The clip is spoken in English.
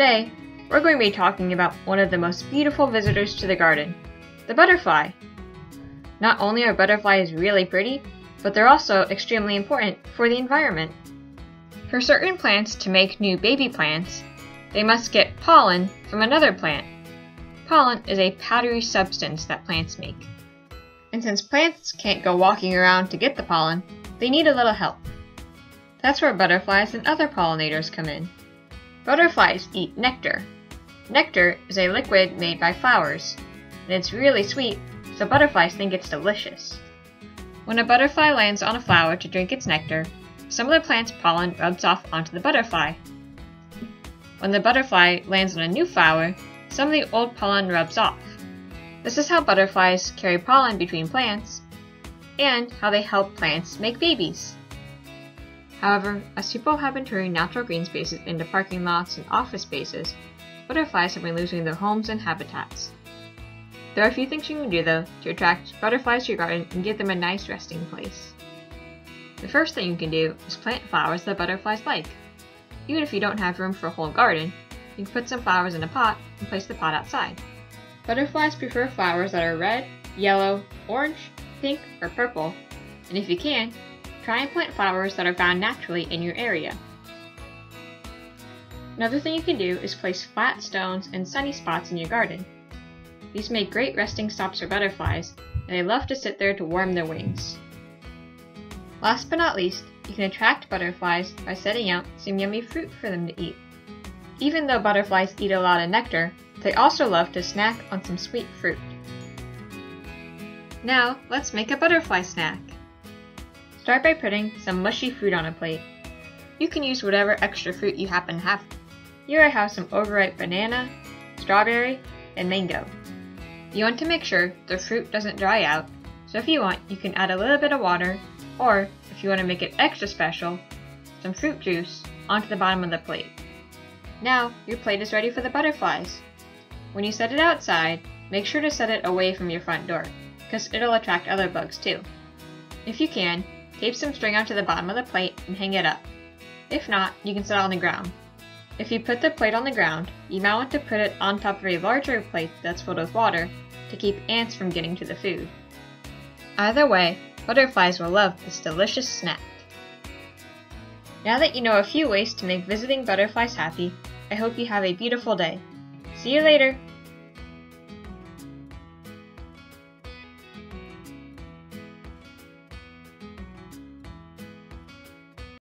Today, we're going to be talking about one of the most beautiful visitors to the garden, the butterfly. Not only are butterflies really pretty, but they're also extremely important for the environment. For certain plants to make new baby plants, they must get pollen from another plant. Pollen is a powdery substance that plants make. And since plants can't go walking around to get the pollen, they need a little help. That's where butterflies and other pollinators come in. Butterflies eat nectar. Nectar is a liquid made by flowers, and it's really sweet, so butterflies think it's delicious. When a butterfly lands on a flower to drink its nectar, some of the plant's pollen rubs off onto the butterfly. When the butterfly lands on a new flower, some of the old pollen rubs off. This is how butterflies carry pollen between plants, and how they help plants make babies. However, as people have been turning natural green spaces into parking lots and office spaces, butterflies have been losing their homes and habitats. There are a few things you can do though to attract butterflies to your garden and give them a nice resting place. The first thing you can do is plant flowers that butterflies like. Even if you don't have room for a whole garden, you can put some flowers in a pot and place the pot outside. Butterflies prefer flowers that are red, yellow, orange, pink, or purple, and if you can, Try and plant flowers that are found naturally in your area. Another thing you can do is place flat stones in sunny spots in your garden. These make great resting stops for butterflies, and they love to sit there to warm their wings. Last but not least, you can attract butterflies by setting out some yummy fruit for them to eat. Even though butterflies eat a lot of nectar, they also love to snack on some sweet fruit. Now, let's make a butterfly snack. Start by putting some mushy fruit on a plate. You can use whatever extra fruit you happen to have. Here I have some overripe banana, strawberry, and mango. You want to make sure the fruit doesn't dry out, so if you want, you can add a little bit of water, or if you want to make it extra special, some fruit juice onto the bottom of the plate. Now, your plate is ready for the butterflies. When you set it outside, make sure to set it away from your front door, because it'll attract other bugs too. If you can, Tape some string onto the bottom of the plate and hang it up. If not, you can set it on the ground. If you put the plate on the ground, you might want to put it on top of a larger plate that's filled with water to keep ants from getting to the food. Either way, butterflies will love this delicious snack. Now that you know a few ways to make visiting butterflies happy, I hope you have a beautiful day. See you later!